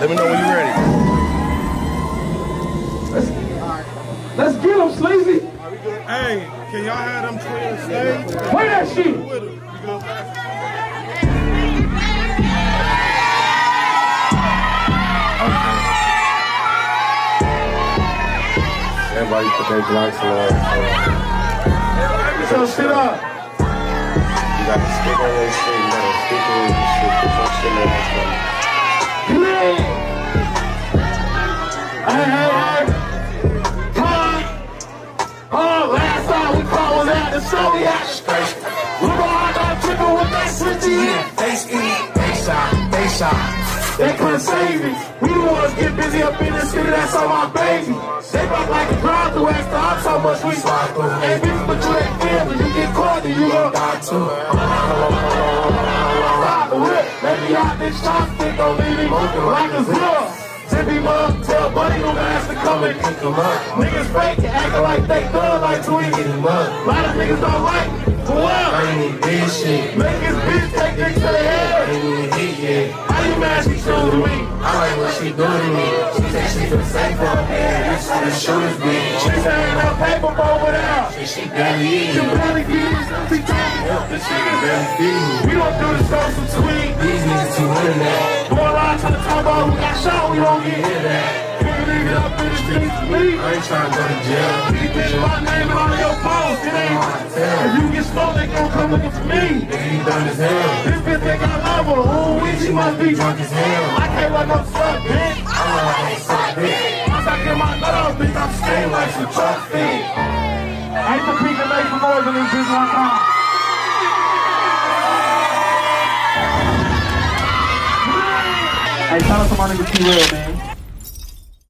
Let me know when you're ready. Let's, let's get them, Sleazy. Hey, can y'all have them twins stage? Play that shit. Everybody put their blocks on. So sit up. You got to stick on your shit. You to stick on your shit. Put your shit in show. We had straight. We go out there tripping with that switchy. In, face out, face out. They couldn't save me. We the ones get busy up in the city, that's all my baby. They rock like a drive through extra, I'm so much we slide through. Hey, bitch, but you ain't me. You get caught, then you gon' die too. Stop the whip, let me out this chopstick, don't leave me moving like a zero. Tippy mug, tell buddy no ass to come and pick him up. Niggas fake, acting like they thug like tweet. Get him up. A lot of niggas don't like me. For I ain't even did shit. Make his bitch take dicks to the head. Ain't even hit yet. How you mad she choosing me? I like what she doing to me. She say she feel safe for her head. This is the shooters be. She saying no paper over there. She, she barely eating. You barely get this empty time. This nigga feeding. We don't do this show some tweet. These niggas too internet. Going around to the top of who got shot, we don't get hit that. It up in the streets me. I ain't trying to go to jail. You get my name on your post. It ain't. If you get smoked, they gon' come looking for me. Nigga, you done as hell. This bitch think I love her. Ooh, we she must be Drunk as hell. I can't let no suck, bitch. I know I ain't suck dick. Once I get my off, bitch, I'm staying like some truck feet. I to peek and make some noise in this bitch one time. Hey, shout out to my nigga T-Rell, man.